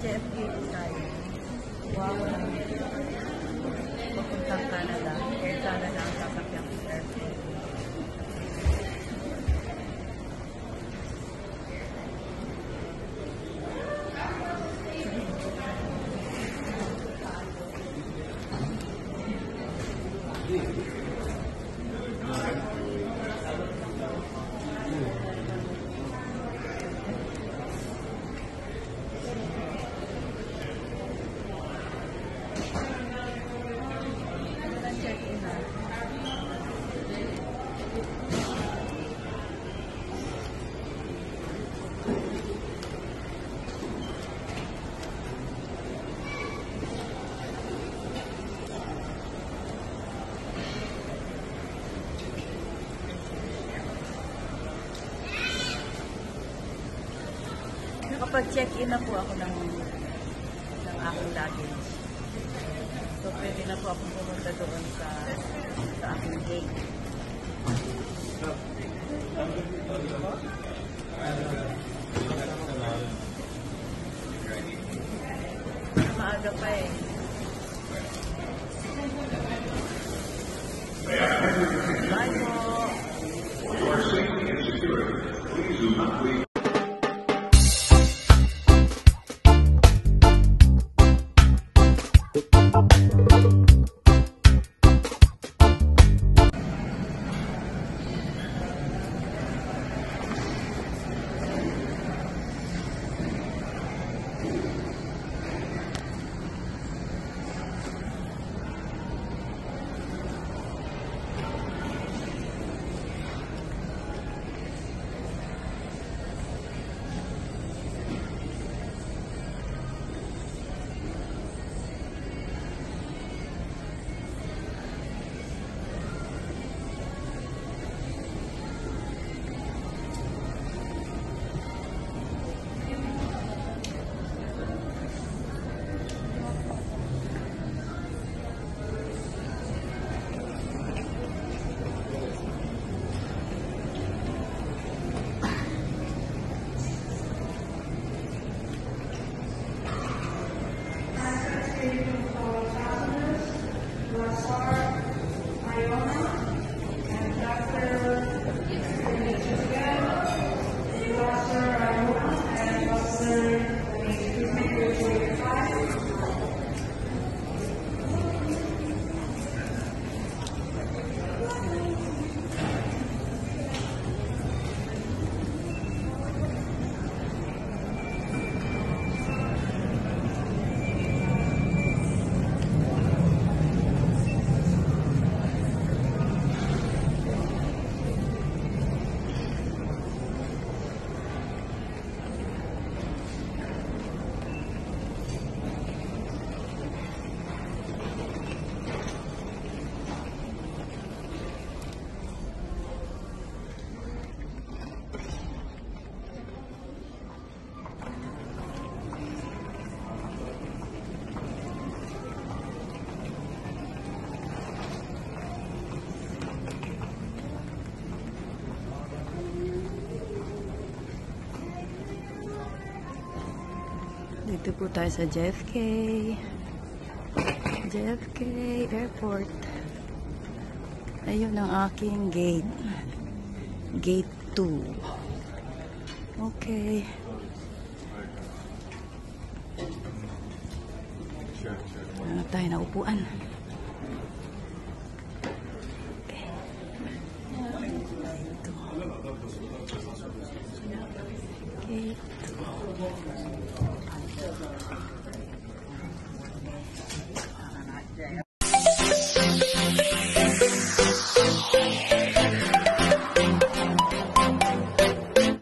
JFK din tayo. Wow. Papuntang Canada. Air Canada Nakapag-check-in na po ako ng, ng aking luggage. So, pwede na po akong pumunta doon sa, sa aking gate. Maaga pa eh. Thank. State of Kazakhstan, Lazar, Iona, Dito po tayo sa JFK. JFK Airport. Ayun ang aking gate. Gate 2. Okay. Hanap tayo na upuan.